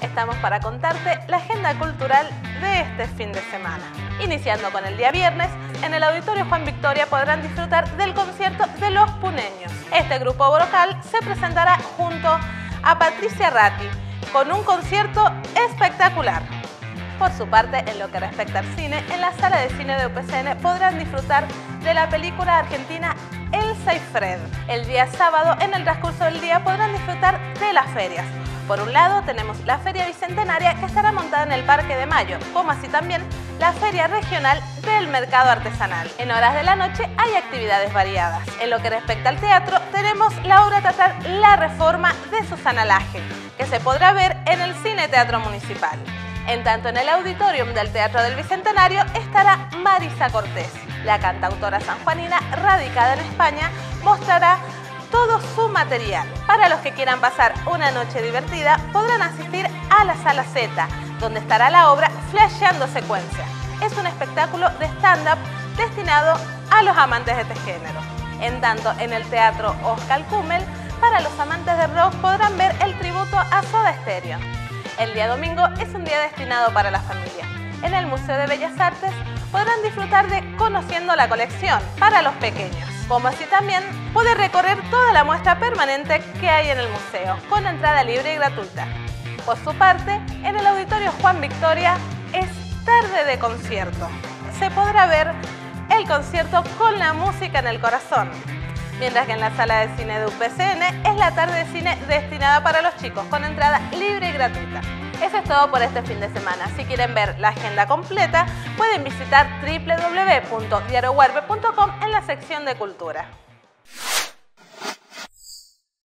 Estamos para contarte la agenda cultural de este fin de semana. Iniciando con el día viernes, en el Auditorio Juan Victoria podrán disfrutar del concierto de Los Puneños. Este grupo vocal se presentará junto a Patricia Ratti con un concierto espectacular. Por su parte, en lo que respecta al cine, en la sala de cine de UPCN podrán disfrutar de la película argentina Elsa y Fred. El día sábado, en el transcurso del día, podrán disfrutar de las ferias. Por un lado tenemos la Feria Bicentenaria que estará montada en el Parque de Mayo, como así también la Feria Regional del Mercado Artesanal. En horas de la noche hay actividades variadas. En lo que respecta al teatro, tenemos la obra teatral La Reforma de Susana Laje, que se podrá ver en el Cine Teatro Municipal. En tanto, en el auditorium del Teatro del Bicentenario estará Marisa Cortés. La cantautora sanjuanina, radicada en España, mostrará su material. Para los que quieran pasar una noche divertida, podrán asistir a la Sala Z, donde estará la obra Flasheando Secuencia. Es un espectáculo de stand-up destinado a los amantes de este género. En tanto, en el Teatro Oscar Kummel, para los amantes de rock podrán ver el tributo a Soda Stereo. El día domingo es un día destinado para la familia. En el Museo de Bellas Artes podrán disfrutar de Conociendo la colección para los pequeños como así también puede recorrer toda la muestra permanente que hay en el museo, con entrada libre y gratuita. Por su parte, en el Auditorio Juan Victoria es tarde de concierto. Se podrá ver el concierto con la música en el corazón, mientras que en la sala de cine de UPCN es la tarde de cine destinada para los chicos, con entrada libre y gratuita. Eso es todo por este fin de semana. Si quieren ver la agenda completa, pueden visitar www.diarioguarbe.com en la sección de cultura.